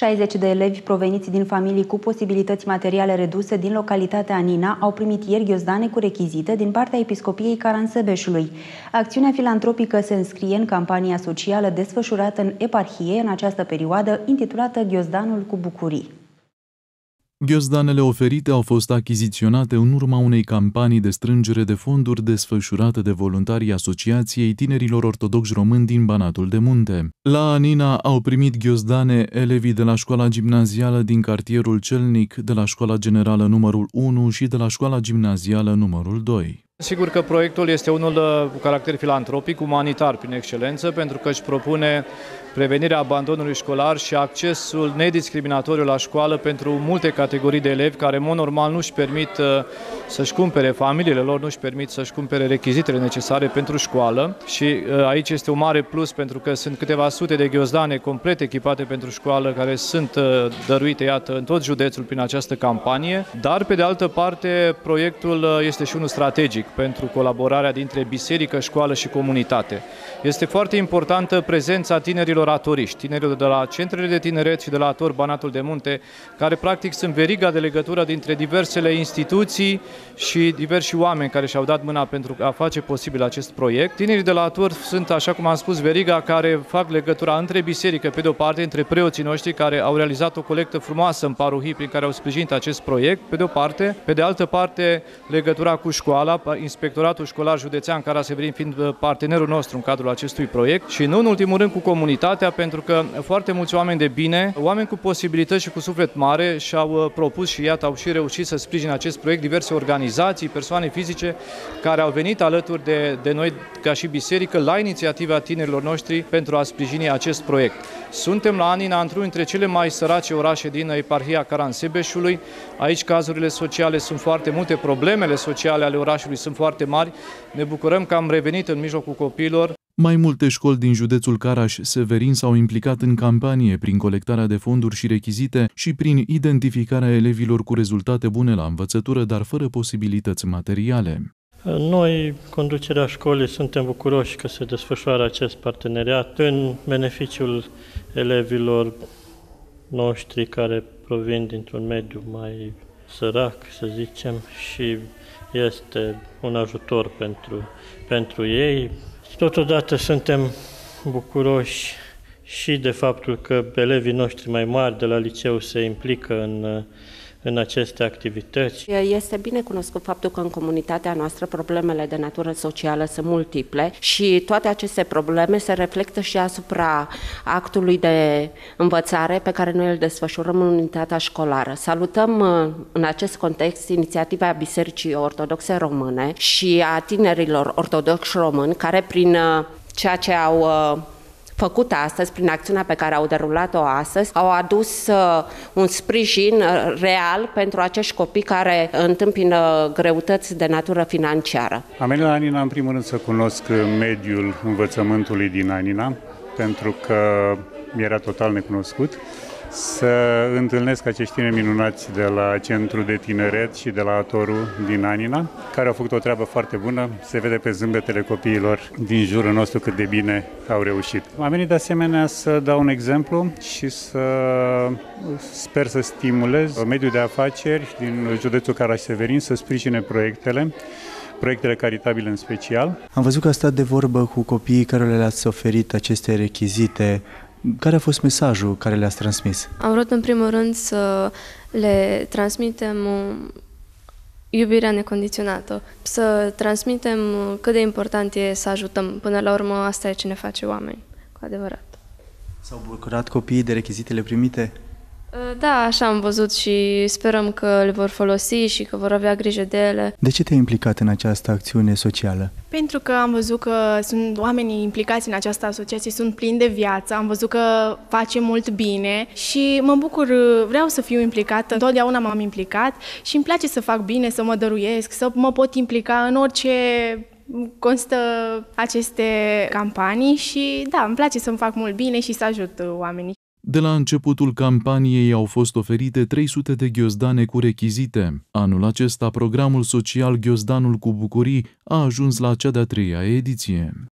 60 de elevi proveniți din familii cu posibilități materiale reduse din localitatea Anina au primit ieri ghiozdane cu rechizite din partea Episcopiei Caransebeșului. Acțiunea filantropică se înscrie în campania socială desfășurată în eparhie în această perioadă, intitulată Ghiozdanul cu bucurii. Ghiozdanele oferite au fost achiziționate în urma unei campanii de strângere de fonduri desfășurate de voluntarii Asociației Tinerilor Ortodoxi Români din Banatul de Munte. La Anina au primit ghiozdane elevii de la școala gimnazială din cartierul Celnic, de la școala generală numărul 1 și de la școala gimnazială numărul 2. Sigur că proiectul este unul cu caracter filantropic, umanitar prin excelență, pentru că își propune prevenirea abandonului școlar și accesul nediscriminatoriu la școală pentru multe categorii de elevi care, în mod normal, nu își permit uh, să-și cumpere, familiile lor nu își permit să-și cumpere rechizitele necesare pentru școală și uh, aici este un mare plus pentru că sunt câteva sute de ghiozdane complet echipate pentru școală care sunt uh, dăruite, iată, în tot județul prin această campanie, dar, pe de altă parte, proiectul este și unul strategic pentru colaborarea dintre biserică, școală și comunitate. Este foarte importantă prezența tinerilor atoriști, tinerilor de la centrele de tineret și de la Ator Banatul de Munte, care practic sunt veriga de legătură dintre diversele instituții și diversi oameni care și-au dat mâna pentru a face posibil acest proiect. Tinerii de la Ator sunt, așa cum am spus, veriga care fac legătura între biserică, pe de o parte, între preoții noștri care au realizat o colectă frumoasă în Paruhii prin care au sprijinit acest proiect, pe de o parte, pe de altă parte, legătura cu școala, Inspectoratul Școlar Județean Caraseverin fiind uh, partenerul nostru în cadrul acestui proiect și nu în ultimul rând cu comunitatea, pentru că foarte mulți oameni de bine, oameni cu posibilități și cu suflet mare și-au uh, propus și iată au și reușit să sprijine acest proiect diverse organizații, persoane fizice care au venit alături de, de noi ca și biserică la inițiativa tinerilor noștri pentru a sprijini acest proiect. Suntem la Anina într-unul dintre cele mai sărace orașe din eparhia Caransebeșului. Aici cazurile sociale sunt foarte multe, problemele sociale ale orașului sunt foarte mari. Ne bucurăm că am revenit în mijlocul copiilor. Mai multe școli din județul Caraș-Severin s-au implicat în campanie prin colectarea de fonduri și rechizite și prin identificarea elevilor cu rezultate bune la învățătură, dar fără posibilități materiale. Noi, conducerea școlii, suntem bucuroși că se desfășoară acest parteneriat în beneficiul elevilor noștri care provin dintr-un mediu mai sărac, să zicem, și este un ajutor pentru, pentru ei. Totodată suntem bucuroși și de faptul că elevii noștri mai mari de la liceu se implică în în aceste activități. Este bine cunoscut faptul că în comunitatea noastră problemele de natură socială sunt multiple și toate aceste probleme se reflectă și asupra actului de învățare pe care noi îl desfășurăm în unitatea școlară. Salutăm uh, în acest context inițiativa Bisericii Ortodoxe Române și a tinerilor ortodoxi români care prin uh, ceea ce au uh, făcută astăzi, prin acțiunea pe care au derulat-o astăzi, au adus uh, un sprijin uh, real pentru acești copii care întâmpină greutăți de natură financiară. Am venit la Anina, în primul rând, să cunosc mediul învățământului din Anina, pentru că mi era total necunoscut să întâlnesc acești tineri minunați de la Centrul de Tineret și de la Atoru din Anina, care au făcut o treabă foarte bună. Se vede pe zâmbetele copiilor din jurul nostru cât de bine au reușit. Am venit de asemenea să dau un exemplu și să sper să stimulez mediul de afaceri din județul Caraș-Severin să sprijine proiectele proiectele caritabile în special. Am văzut că a stat de vorbă cu copiii care le-ați oferit aceste rechizite care a fost mesajul care le-ați transmis? Am vrut în primul rând să le transmitem uh, iubirea necondiționată, să transmitem cât de important e să ajutăm. Până la urmă, asta e ce ne face oameni, cu adevărat. S-au bucurat copiii de rechizitele primite? Da, așa am văzut și sperăm că le vor folosi și că vor avea grijă de ele. De ce te-ai implicat în această acțiune socială? Pentru că am văzut că sunt oamenii implicați în această asociație, sunt plini de viață, am văzut că face mult bine și mă bucur, vreau să fiu implicată, întotdeauna m-am implicat și îmi place să fac bine, să mă dăruiesc, să mă pot implica în orice constă aceste campanii și da, îmi place să-mi fac mult bine și să ajut oamenii. De la începutul campaniei au fost oferite 300 de ghiozdane cu rechizite. Anul acesta, programul social Ghiozdanul cu Bucurii a ajuns la cea de-a treia ediție.